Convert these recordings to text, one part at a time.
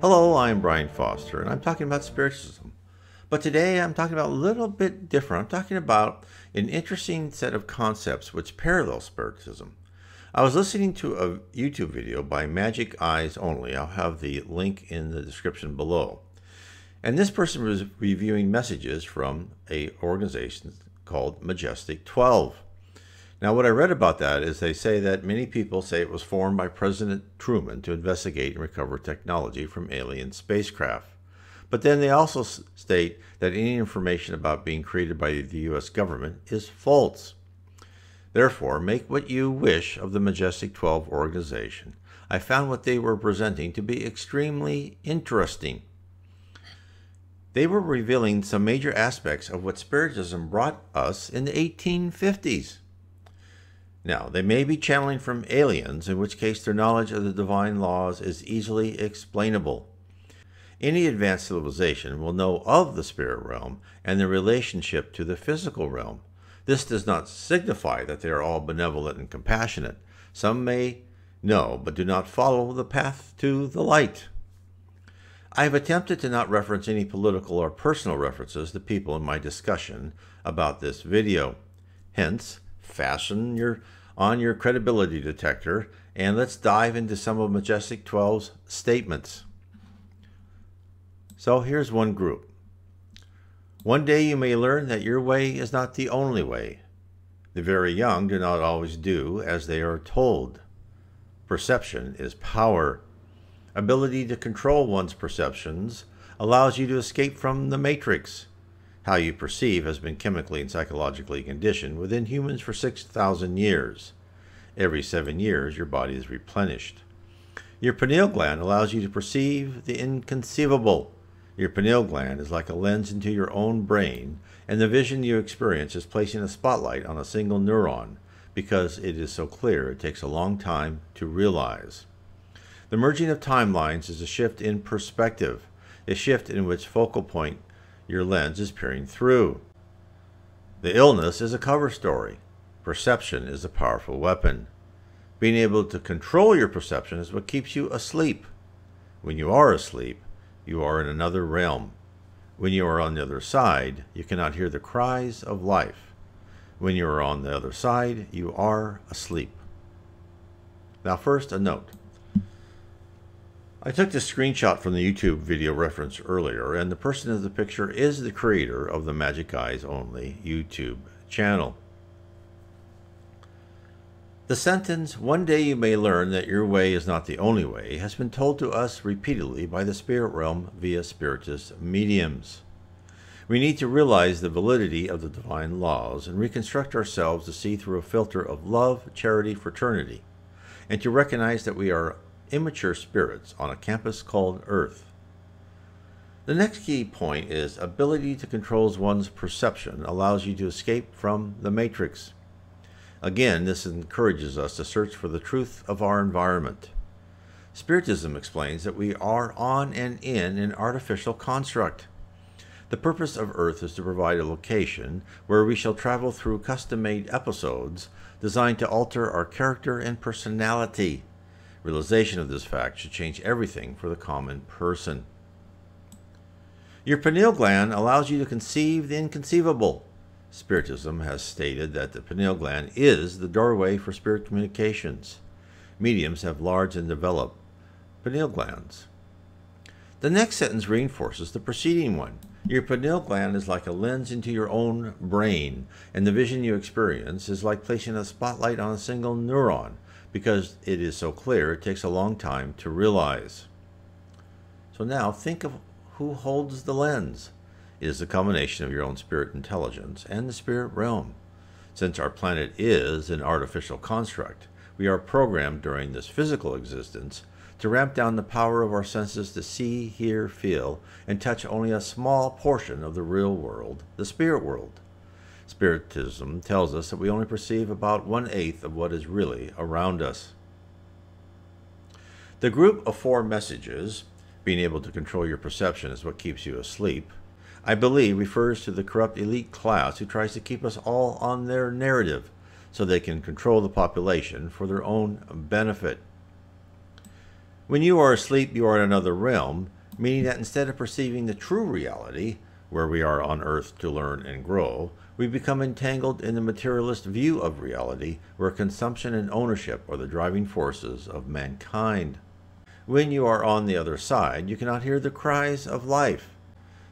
Hello, I'm Brian Foster, and I'm talking about spiritualism. But today I'm talking about a little bit different. I'm talking about an interesting set of concepts which parallel Spiritism. I was listening to a YouTube video by Majic Eyes Only. I'll have the link in the description below. And this person was reviewing messages from a organization called Majestic 12. Now, what I read about that is they say that many people say it was formed by President Truman to investigate and recover technology from alien spacecraft. But then they also state that any information about being created by the U.S. government is false. Therefore, make what you wish of the Majestic 12 organization. I found what they were presenting to be extremely interesting. They were revealing some major aspects of what Spiritism brought us in the 1850s. Now, they may be channeling from aliens, in which case their knowledge of the divine laws is easily explainable. Any advanced civilization will know of the spirit realm and their relationship to the physical realm. This does not signify that they are all benevolent and compassionate. Some may know, but do not follow the path to the light. I have attempted to not reference any political or personal references to people in my discussion about this video. Hence, fasten your on your credibility detector and let's dive into some of Majestic 12's statements. So here's one group. One day you may learn that your way is not the only way. The very young do not always do as they are told. Perception is power. Ability to control one's perceptions allows you to escape from the matrix. How you perceive has been chemically and psychologically conditioned within humans for 6,000 years. Every seven years, your body is replenished. Your pineal gland allows you to perceive the inconceivable. Your pineal gland is like a lens into your own brain, and the vision you experience is placing a spotlight on a single neuron because it is so clear it takes a long time to realize. The merging of timelines is a shift in perspective, a shift in which focal point your lens is peering through. The illness is a cover story. Perception is a powerful weapon. Being able to control your perception is what keeps you asleep. When you are asleep, you are in another realm. When you are on the other side, you cannot hear the cries of life. When you are on the other side, you are asleep. Now, first, a note. I took this screenshot from the YouTube video reference earlier, and the person in the picture is the creator of the Majic Eyes Only YouTube channel. The sentence, one day you may learn that your way is not the only way, has been told to us repeatedly by the spirit realm via spiritist mediums. We need to realize the validity of the divine laws and reconstruct ourselves to see through a filter of love, charity, fraternity, and to recognize that we are immature spirits on a campus called Earth. The next key point is ability to control one's perception allows you to escape from the matrix. Again, this encourages us to search for the truth of our environment. Spiritism explains that we are on and in an artificial construct. The purpose of Earth is to provide a location where we shall travel through custom made episodes designed to alter our character and personality. Realization of this fact should change everything for the common person. Your pineal gland allows you to conceive the inconceivable. Spiritism has stated that the pineal gland is the doorway for spirit communications. Mediums have large and developed pineal glands. The next sentence reinforces the preceding one. Your pineal gland is like a lens into your own brain, and the vision you experience is like placing a spotlight on a single neuron because it is so clear it takes a long time to realize. So now think of who holds the lens. It is the combination of your own spirit intelligence and the spirit realm. Since our planet is an artificial construct, we are programmed during this physical existence to ramp down the power of our senses to see, hear, feel, and touch only a small portion of the real world, the spirit world. Spiritism tells us that we only perceive about one eighth of what is really around us. The group of four messages, being able to control your perception is what keeps you asleep, I believe refers to the corrupt elite class who tries to keep us all on their narrative so they can control the population for their own benefit. When you are asleep, you are in another realm, meaning that instead of perceiving the true reality, where we are on earth to learn and grow, we become entangled in the materialist view of reality, where consumption and ownership are the driving forces of mankind. When you are on the other side, you cannot hear the cries of life.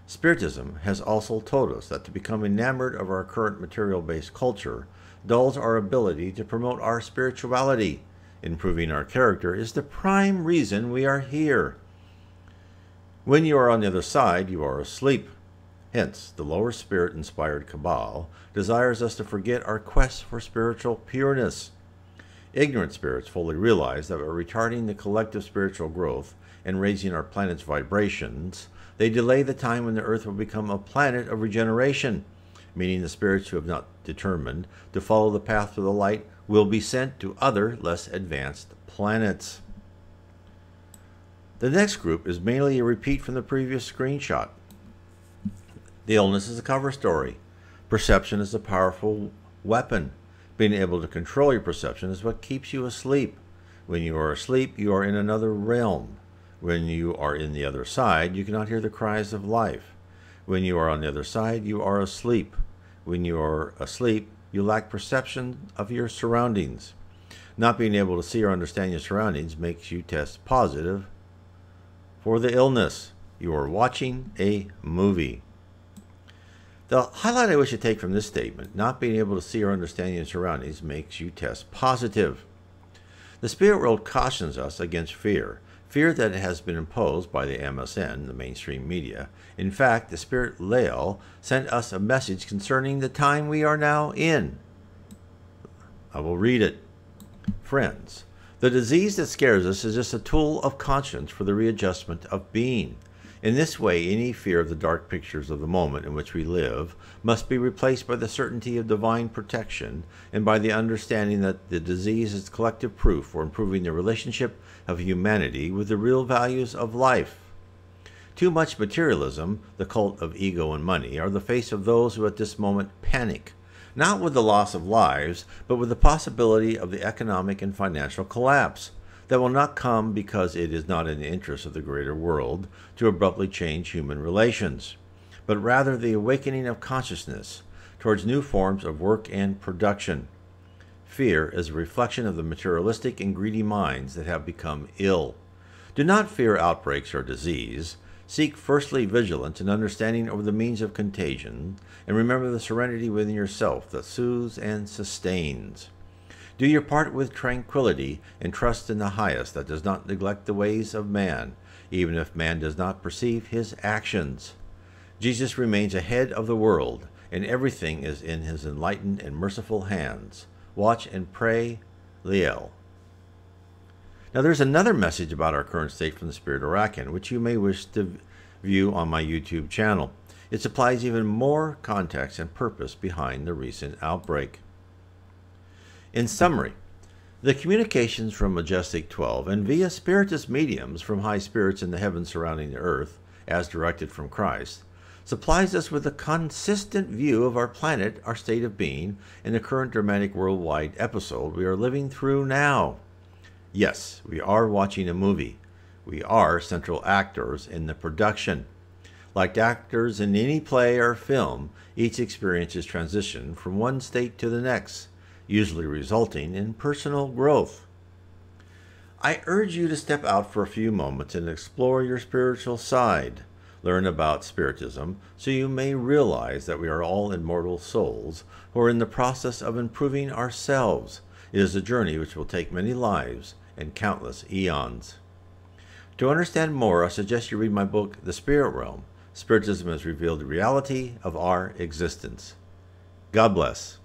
Spiritism has also told us that to become enamored of our current material based culture dulls our ability to promote our spirituality. Improving our character is the prime reason we are here. When you are on the other side, you are asleep. Hence, the lower spirit inspired Cabal desires us to forget our quest for spiritual pureness. Ignorant spirits fully realize that by retarding the collective spiritual growth and raising our planet's vibrations, they delay the time when the Earth will become a planet of regeneration, meaning the spirits who have not determined to follow the path to the light will be sent to other, less advanced planets. The next group is mainly a repeat from the previous screenshot. The illness is a cover story. Perception is a powerful weapon. Being able to control your perception is what keeps you asleep. When you are asleep, you are in another realm. When you are in the other side, you cannot hear the cries of life. When you are on the other side, you are asleep. When you are asleep, you lack perception of your surroundings. Not being able to see or understand your surroundings makes you test positive for the illness. You are watching a movie. The highlight I wish to take from this statement not being able to see or understand your surroundings makes you test positive. The spirit world cautions us against fear, fear that has been imposed by the MSM, the mainstream media. In fact, the spirit Lael sent us a message concerning the time we are now in. I will read it. Friends, the disease that scares us is just a tool of conscience for the readjustment of being. In this way, any fear of the dark pictures of the moment in which we live must be replaced by the certainty of divine protection and by the understanding that the disease is collective proof for improving the relationship of humanity with the real values of life. Too much materialism, the cult of ego and money, are the face of those who at this moment panic, not with the loss of lives, but with the possibility of the economic and financial collapse that will not come because it is not in the interest of the greater world to abruptly change human relations, but rather the awakening of consciousness towards new forms of work and production. Fear is a reflection of the materialistic and greedy minds that have become ill. Do not fear outbreaks or disease. Seek firstly vigilance and understanding over the means of contagion, and remember the serenity within yourself that soothes and sustains. Do your part with tranquility and trust in the highest that does not neglect the ways of man, even if man does not perceive his actions. Jesus remains ahead of the world, and everything is in his enlightened and merciful hands. Watch and pray, Lael. Now, there's another message about our current state from the Spirit Orakan, which you may wish to view on my YouTube channel. It supplies even more context and purpose behind the recent outbreak. In summary, the communications from Majestic 12 and via spiritist mediums from high spirits in the heavens surrounding the earth, as directed from Christ, supplies us with a consistent view of our planet, our state of being, in the current dramatic worldwide episode we are living through now. Yes, we are watching a movie. We are central actors in the production. Like actors in any play or film, each experiences transition from one state to the next usually resulting in personal growth. I urge you to step out for a few moments and explore your spiritual side. Learn about Spiritism so you may realize that we are all immortal souls who are in the process of improving ourselves. It is a journey which will take many lives and countless eons. To understand more, I suggest you read my book, The Spirit Realm. Spiritism has revealed the reality of our existence. God bless.